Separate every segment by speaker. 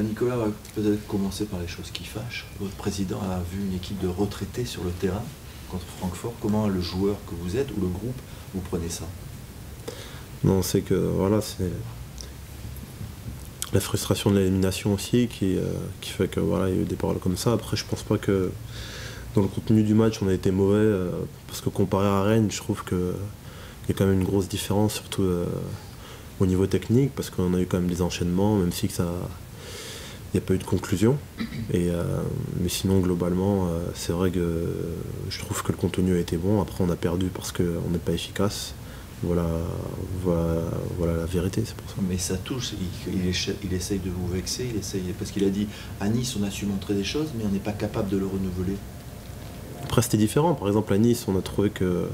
Speaker 1: Nicolas va peut-être commencer par les choses qui fâchent. Votre président a vu une équipe de retraités sur le terrain contre Francfort. Comment le joueur que vous êtes ou le groupe, vous prenez ça?
Speaker 2: Non, c'est que voilà, c'est la frustration de l'élimination aussi qui, euh, qui fait que voilà, il y a eu des paroles comme ça. Après, je pense pas que dans le contenu du match, on a été mauvais euh, parce que comparé à Rennes, je trouve qu'il y a quand même une grosse différence, surtout euh, au niveau technique, parce qu'on a eu quand même des enchaînements, même si ça il n'y a pas eu de conclusion. Et, mais sinon, globalement, c'est vrai que je trouve que le contenu a été bon. Après, on a perdu parce qu'on n'est pas efficace. Voilà, voilà, la vérité, c'est pour ça.
Speaker 1: Mais ça touche, il, il, essaye de vous vexer, il essaye, parce qu'il a dit à Nice on a su montrer des choses, mais on n'est pas capable de le renouveler.
Speaker 2: Après c'était différent, par exemple à Nice on a trouvé que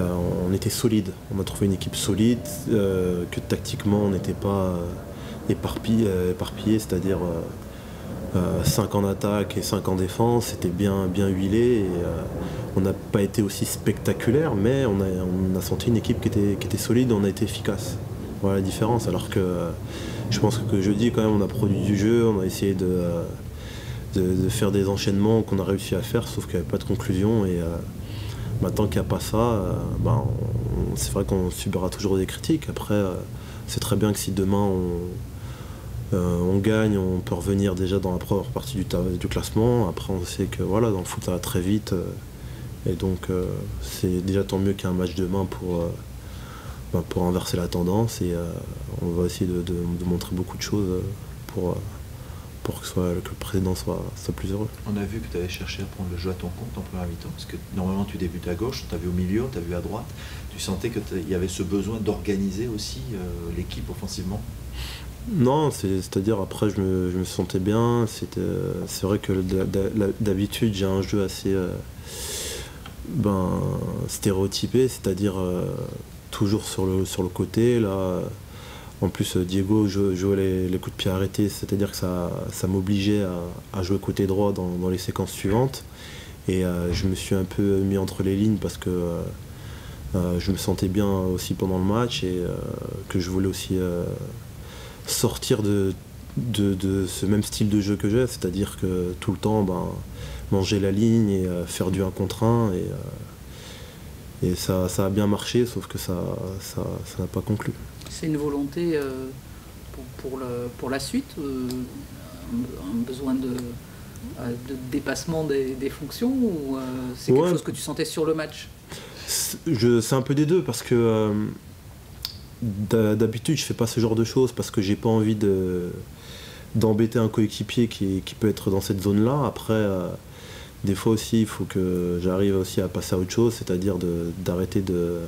Speaker 2: euh, on était solide, on a trouvé une équipe solide, euh, que tactiquement on n'était pas euh, éparpillé, éparpillé c'est-à-dire 5 en attaque et 5 en défense, c'était bien, bien huilé. Et, on n'a pas été aussi spectaculaire, mais on a, senti une équipe qui était, solide, on a été efficace. Voilà la différence. Alors que je pense que jeudi, quand même, on a produit du jeu, on a essayé de, faire des enchaînements qu'on a réussi à faire, sauf qu'il n'y avait pas de conclusion. Et euh, maintenant qu'il n'y a pas ça, euh, ben, c'est vrai qu'on subira toujours des critiques. Après, euh, c'est très bien que si demain on, on gagne, on peut revenir déjà dans la première partie du, classement. Après, on sait que voilà, dans le foot, ça va très vite. Et donc euh, c'est déjà tant mieux qu'un match demain pour, euh, bah, pour inverser la tendance et euh, on va essayer de, montrer beaucoup de choses pour, que, le président soit, soit, plus heureux.
Speaker 1: On a vu que tu avais cherché à prendre le jeu à ton compte en première mi-temps, parce que normalement tu débutes à gauche, tu as vu au milieu, tu as vu à droite, tu sentais qu'il y avait ce besoin d'organiser aussi l'équipe offensivement?
Speaker 2: Non, c'est-à-dire après je me, je me, sentais bien. C'est vrai que d'habitude j'ai un jeu assez, ben, stéréotypé, c'est-à-dire euh, toujours sur le, sur le côté. Là, en plus, Diego jouait les, coups de pied arrêtés, c'est-à-dire que ça, ça m'obligeait à, jouer côté droit dans, les séquences suivantes. Et euh, je me suis un peu mis entre les lignes parce que euh, je me sentais bien aussi pendant le match et que je voulais aussi sortir de, de, ce même style de jeu que j'ai, c'est-à-dire que tout le temps, ben, manger la ligne et euh, faire du 1 contre 1. Et, euh, et ça, ça, a bien marché, sauf que ça n'a ça, pas conclu.
Speaker 3: C'est une volonté euh, pour, pour, le, pour, la suite, un, besoin de, de dépassement des, des, fonctions ou c'est quelque chose que tu sentais sur le match?
Speaker 2: C'est un peu des deux parce que d'habitude je fais pas ce genre de choses parce que j'ai pas envie de d'embêter un coéquipier qui, peut être dans cette zone là. Après, des fois aussi, il faut que j'arrive aussi à passer à autre chose, c'est-à-dire d'arrêter de,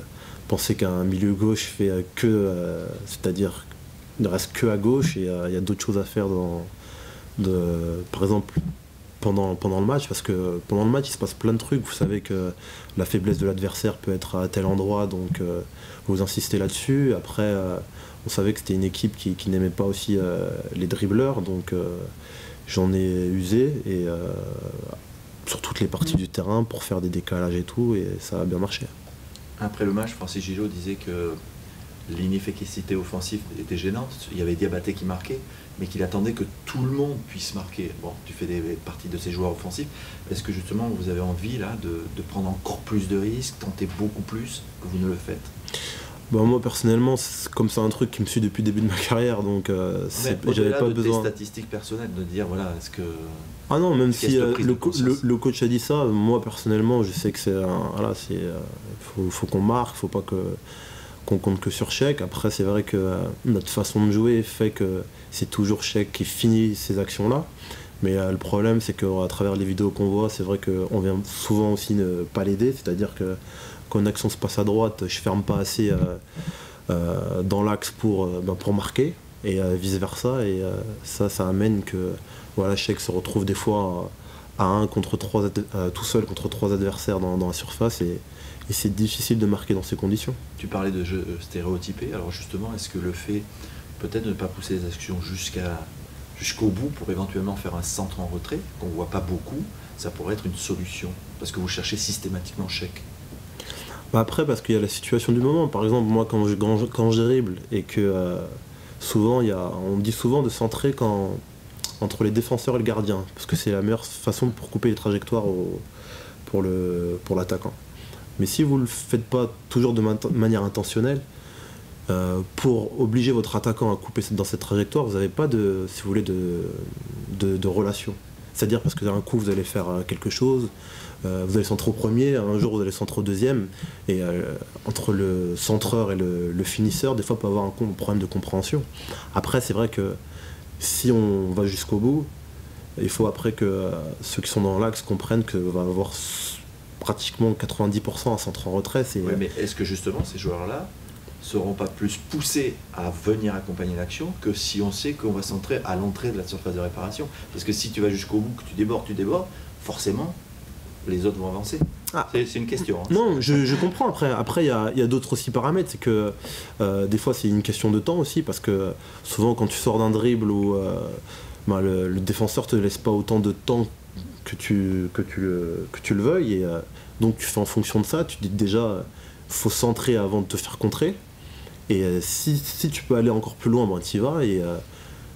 Speaker 2: penser qu'un milieu gauche fait que, euh, c'est-à-dire ne reste que à gauche et euh, il y a d'autres choses à faire dans, par exemple pendant, pendant le match, parce que pendant le match il se passe plein de trucs. Vous savez que la faiblesse de l'adversaire peut être à tel endroit, donc euh, vous insistez là-dessus. Après, on savait que c'était une équipe qui, qui n'aimait pas aussi les dribbleurs, donc j'en ai usé et sur toutes les parties du terrain pour faire des décalages et tout, et ça a bien marché.
Speaker 1: Après le match, Francis Gillot disait que l'inefficacité offensive était gênante. Il y avait Diabaté qui marquait, mais qu'il attendait que tout le monde puisse marquer. Bon, tu fais des parties de ces joueurs offensifs. Est-ce que justement vous avez envie là de, de prendre encore plus de risques, tenter beaucoup plus que vous ne le faites?
Speaker 2: Bah, moi personnellement, comme c'est un truc qui me suit depuis le début de ma carrière, donc euh, j'avais pas
Speaker 1: de
Speaker 2: besoin.
Speaker 1: Tes statistiques personnelles de dire voilà, est-ce que.
Speaker 2: Ah non, même si euh, le, coach a dit ça, moi personnellement, je sais que c'est voilà, c'est euh, faut, faut qu'on marque, faut pas que qu'on compte que sur chèque. Après, c'est vrai que euh, notre façon de jouer fait que c'est toujours chèque qui finit ces actions-là. Mais le problème, c'est qu'à travers les vidéos qu'on voit, c'est vrai qu'on vient souvent aussi ne pas l'aider, c'est-à-dire que quand une action se passe à droite, je ferme pas assez euh, euh, dans l'axe pour, euh, ben, pour marquer et vice versa. Et ça, ça amène que voilà, se retrouve des fois à, un contre trois, tout seul contre trois adversaires dans, la surface c'est difficile de marquer dans ces conditions.
Speaker 1: Tu parlais de jeu stéréotypé, alors justement, est-ce que le fait peut-être de ne pas pousser les actions jusqu'à jusqu'au bout pour éventuellement faire un centre en retrait, qu'on ne voit pas beaucoup, ça pourrait être une solution? Parce que vous cherchez systématiquement chèque.
Speaker 2: Bah, après, parce qu'il y a la situation du moment. Par exemple, moi, quand je, quand je, dribble et que euh, souvent, il y a, on me dit souvent de centrer quand, entre les défenseurs et le gardien, parce que c'est la meilleure façon pour couper les trajectoires pour l'attaquant. Pour Mais si vous ne le faites pas toujours de manière intentionnelle, euh, pour obliger votre attaquant à couper dans cette trajectoire, vous n'avez pas de, si vous voulez, de, relation. C'est-à-dire parce que d'un coup vous allez faire euh, quelque chose, euh, vous allez centrer au premier, un jour vous allez centrer au deuxième, et entre le centreur et le, finisseur, des fois peut avoir un problème de compréhension. Après, c'est vrai que si on va jusqu'au bout, il faut après que ceux qui sont dans l'axe comprennent que va avoir pratiquement 90% à centre en retrait.
Speaker 1: Oui, mais est-ce que justement ces joueurs-là seront pas plus poussés à venir accompagner l'action que si on sait qu'on va centrer à l'entrée de la surface de réparation? Parce que si tu vas jusqu'au bout, que tu débordes, tu débordes, forcément, les autres vont avancer. Ah. C'est une question. Hein.
Speaker 2: Non, je, comprends. Après, après il y a, d'autres aussi paramètres. C'est que euh, des fois, c'est une question de temps aussi, parce que souvent, quand tu sors d'un dribble ou euh, bah, le, défenseur te laisse pas autant de temps que tu, que tu, que tu le veuilles, et euh, donc tu fais en fonction de ça. Tu dis déjà, faut centrer avant de te faire contrer. Et euh, si, tu peux aller encore plus loin, ben, tu y vas. Et euh,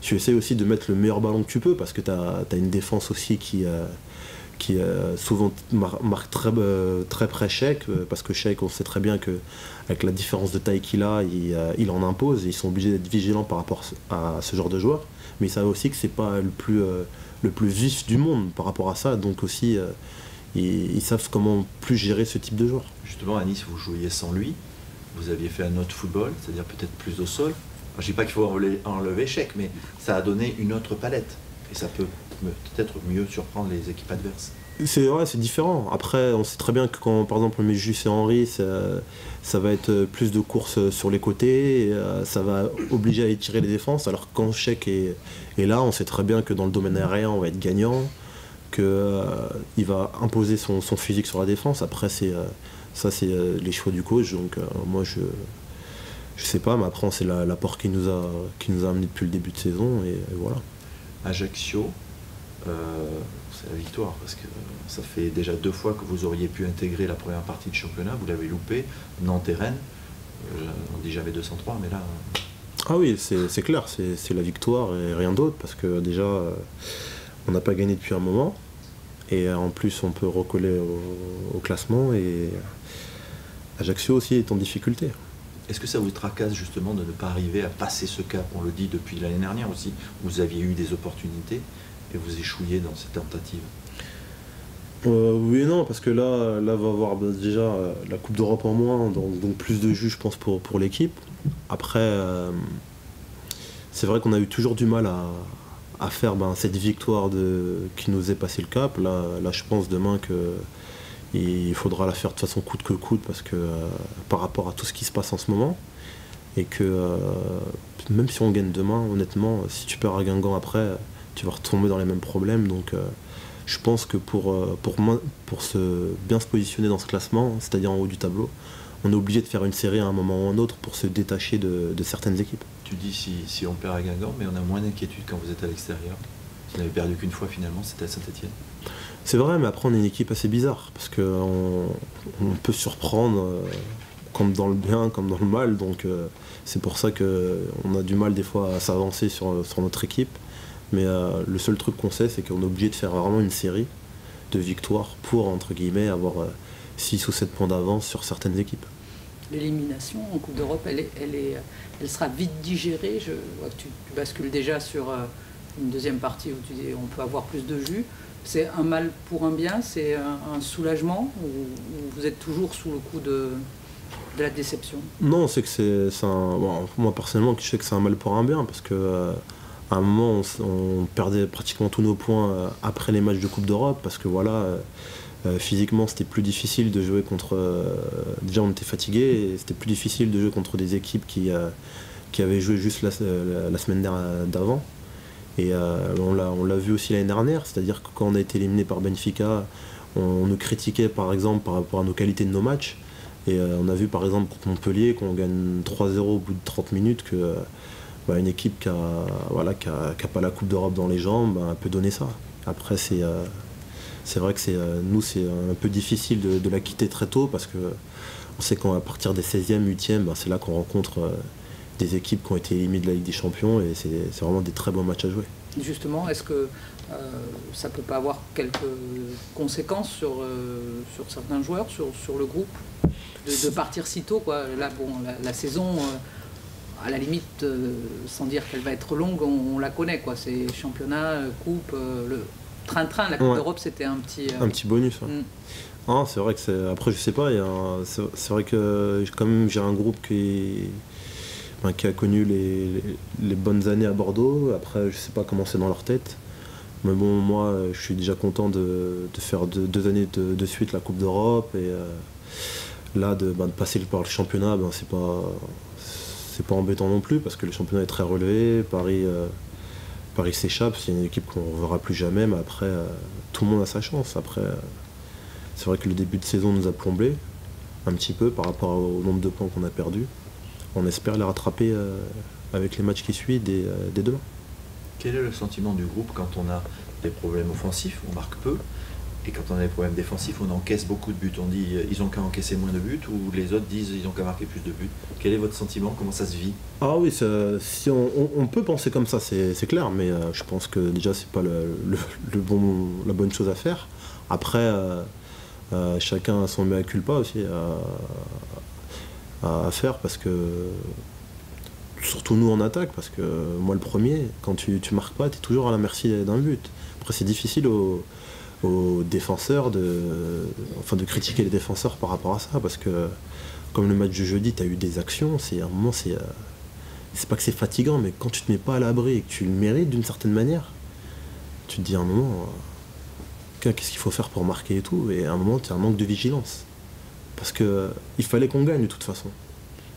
Speaker 2: tu essaies aussi de mettre le meilleur ballon que tu peux parce que tu as, une défense aussi qui, euh, qui souvent marque très, très près Sheik. Parce que Sheik, on sait très bien qu'avec la différence de taille qu'il a, il, en impose. Ils sont obligés d'être vigilants par rapport à ce genre de joueur. Mais ils savent aussi que c'est pas le plus, le plus vif du monde par rapport à ça. Donc aussi, ils, savent comment plus gérer ce type de joueur.
Speaker 1: Justement, à Nice, vous jouiez sans lui vous aviez fait un autre football, c'est-à-dire peut-être plus au sol. je ne dis pas qu'il faut enlever, enlever mais ça a donné une autre palette. Et ça peut peut-être mieux surprendre les équipes adverses.
Speaker 2: C'est ouais, c'est différent. Après, on sait très bien que quand, par exemple, on met Jus et Henri, ça, va être plus de courses sur les côtés, euh, ça va obliger à étirer les défenses. Alors quand Chèque est, là, on sait très bien que dans le domaine aérien, on va être gagnant, qu'il euh, va imposer son, physique sur la défense. Après, c'est euh, ça, c'est les choix du coach. Donc, moi, je je sais pas, mais après, c'est l'apport qui, nous a, qui nous a amené depuis le début de saison. Et, voilà.
Speaker 1: Ajaccio, c'est la victoire parce que ça fait déjà deux fois que vous auriez pu intégrer la première partie de championnat. Vous l'avez loupé. Nantes et Rennes, on dit jamais 203, mais là.
Speaker 2: Ah oui, c'est clair, c'est la victoire et rien d'autre parce que déjà, on n'a pas gagné depuis un moment. Et en plus, on peut recoller au classement. Et Ajaccio aussi est en difficulté.
Speaker 1: Est-ce que ça vous tracasse justement de ne pas arriver à passer ce cap? On le dit depuis l'année dernière aussi, vous aviez eu des opportunités vous échouiez dans cette tentative.
Speaker 2: Euh, oui et non, parce que là, là va avoir bah, déjà euh, la Coupe d'Europe en moins, donc, plus de jus, je pense, pour, pour l'équipe. Après, euh, c'est vrai qu'on a eu toujours du mal à, faire ben, cette victoire de, qui nous est passé le cap. Là, là je pense demain que il faudra la faire de façon coûte que coûte parce que par rapport à tout ce qui se passe en ce moment. Et que même si on gagne demain, honnêtement, si tu perds à Guingamp après, tu vas retomber dans les mêmes problèmes. Donc euh, je pense que pour, pour, pour se, bien se positionner dans ce classement, c'est-à-dire en haut du tableau, on est obligé de faire une série à un moment ou un autre pour se détacher de, certaines équipes.
Speaker 1: Tu dis si, si, on perd à Guingamp, mais on a moins d'inquiétude quand vous êtes à l'extérieur. Vous n'avez perdu qu'une fois finalement, c'était à Saint-Etienne.
Speaker 2: C'est vrai, mais après on est une équipe assez bizarre, parce qu'on on peut surprendre euh, comme dans le bien, comme dans le mal, donc euh, c'est pour ça qu'on a du mal des fois à s'avancer sur, notre équipe. Mais euh, le seul truc qu'on sait, c'est qu'on est obligé de faire vraiment une série de victoires pour, entre guillemets, avoir 6 ou 7 points d'avance sur certaines équipes.
Speaker 3: L'élimination en Coupe d'Europe, elle, est, elle, est, elle sera vite digérée. Je vois que tu, bascules déjà sur une deuxième partie où tu dis on peut avoir plus de jus c'est un mal pour un bien, c'est un, soulagement? Ou, vous êtes toujours sous le coup de, la déception?
Speaker 2: Non, c'est que c'est un. moi personnellement, je sais que c'est un mal pour un bien parce que euh, à un moment, on, perdait pratiquement tous nos points euh, après les matchs de Coupe d'Europe parce que voilà. Euh, physiquement, c'était plus difficile de jouer contre. déjà, on était fatigué et c'était plus difficile de jouer contre des équipes qui, qui avaient joué juste la semaine d'avant. Et euh, on l'a vu aussi l'année dernière, c'est-à-dire que quand on a été éliminé par Benfica, on, nous critiquait par exemple par rapport à nos qualités de nos matchs. Et euh, on a vu par exemple contre Montpellier, qu'on gagne 3-0 au bout de 30 minutes, que euh, bah, une équipe qui n'a voilà, pas la Coupe d'Europe dans les jambes bah, peut donner ça. Après, c'est c'est vrai que c'est nous, c'est un peu difficile de, la quitter très tôt parce que on sait qu'à partir des 16e, 8e, bah, c'est là qu'on rencontre des équipes qui ont été éliminées de la Ligue des Champions et c'est vraiment des très bons matchs à jouer.
Speaker 3: justement, est-ce que ça ça peut pas avoir quelques conséquences sur, sur certains joueurs, sur, sur le groupe? De, partir si tôt quoi. Là, bon, la, saison, à la limite, sans dire qu'elle va être longue, on, la connaît. quoi. C'est championnat, coupe, le train-train, la Coupe d'Europe, c'était un petit...
Speaker 2: Un petit bonus. Mm. Ah, c'est vrai que c'est. Après, je sais pas, c'est vrai que quand même j'ai un groupe qui, ben, qui a connu les, bonnes années à Bordeaux. Après, je sais pas comment c'est dans leur tête. Mais bon, moi, je suis déjà content de, faire deux, années de, suite la Coupe d'Europe. Et euh, là, de, ben, de, passer par le championnat, ben, c'est pas. C'est pas embêtant non plus parce que le championnat est très relevé. Paris, euh, Paris s'échappe, c'est une équipe qu'on ne verra plus jamais, mais après, euh, tout le monde a sa chance. Après, c'est vrai que le début de saison nous a plombé un petit peu par rapport au nombre de points qu'on a perdus. On espère les rattraper euh, avec les matchs qui suivent dès, euh, dès, demain.
Speaker 1: Quel est le sentiment du groupe quand on a des problèmes offensifs, on marque peu, et quand on a des problèmes défensifs, on encaisse beaucoup de buts. On dit euh, ils ont qu'à encaisser moins de buts, ou les autres disent ils ont qu'à marquer plus de buts. Quel est votre sentiment? Comment ça se vit?
Speaker 2: Ah oui, si on, peut penser comme ça, c'est clair, mais je pense que déjà c'est pas le, bon, la bonne chose à faire. Après, euh, chacun a son mea culpa aussi à, faire parce que surtout nous en attaque parce que moi le premier quand tu, tu marques pas tu es toujours à la merci d'un but. Après c'est difficile aux, défenseurs de enfin de critiquer les défenseurs par rapport à ça parce que comme le match du jeudi tu as eu des actions c'est un moment c'est euh, c'est pas que c'est fatigant mais quand tu te mets pas à l'abri et que tu le mérites d'une certaine manière tu te dis à un moment qu'est-ce qu'il faut faire pour marquer et tout. Et à un moment, tu as un manque de vigilance. Parce que il fallait qu'on gagne de toute façon.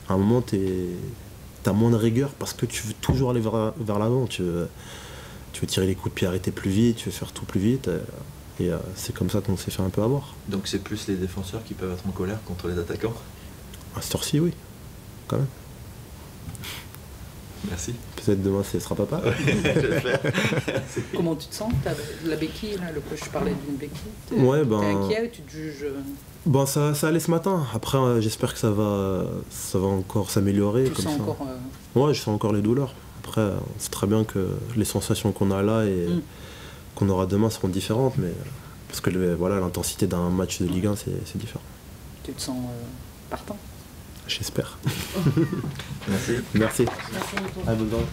Speaker 2: À un moment, tu as moins de rigueur parce que tu veux toujours aller vers, vers l'avant. Tu veux, tu veux tirer les coups de pied arrêter plus vite, tu veux faire tout plus vite. Et, euh, c'est comme ça qu'on s'est fait un peu avoir.
Speaker 1: Donc c'est plus les défenseurs qui peuvent être en colère contre les attaquants
Speaker 2: À cette heure-ci, oui. Quand même.
Speaker 1: Merci.
Speaker 2: Peut-être demain, ce sera papa.
Speaker 3: Comment tu te sens La béquille, là, le coach parlait d'une béquille.
Speaker 2: Ouais, ben.
Speaker 3: inquiet tu te juges euh,
Speaker 2: Bon, ça, ça allait ce matin. Après, euh, j'espère que ça va, ça va encore s'améliorer.
Speaker 3: Tu sens encore.
Speaker 2: Euh, ouais, je sens encore les douleurs. Après, c'est très bien que les sensations qu'on a là et mm. Qu'on aura demain seront différentes, mais parce que voilà, l'intensité d'un match de Ligue 1, c'est différent.
Speaker 3: Tu te sens partant?
Speaker 2: J'espère.
Speaker 1: Merci.
Speaker 2: Merci.
Speaker 3: Merci beaucoup.